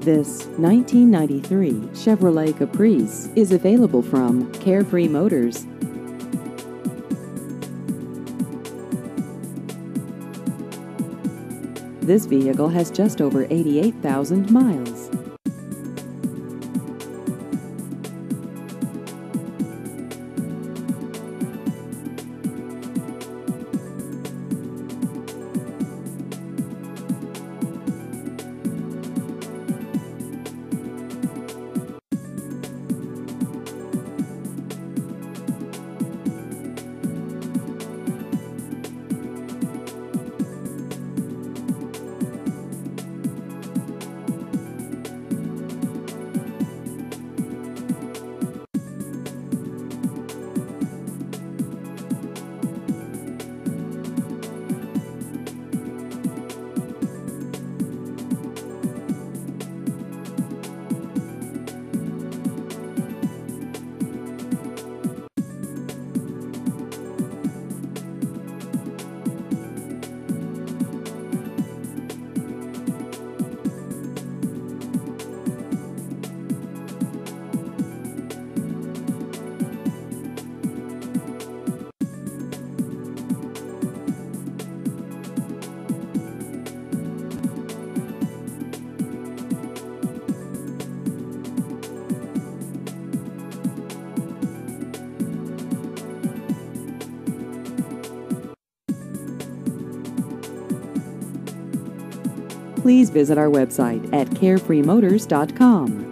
This 1993 Chevrolet Caprice is available from Carefree Motors. This vehicle has just over 88,000 miles. Please visit our website at carefreemotors.com.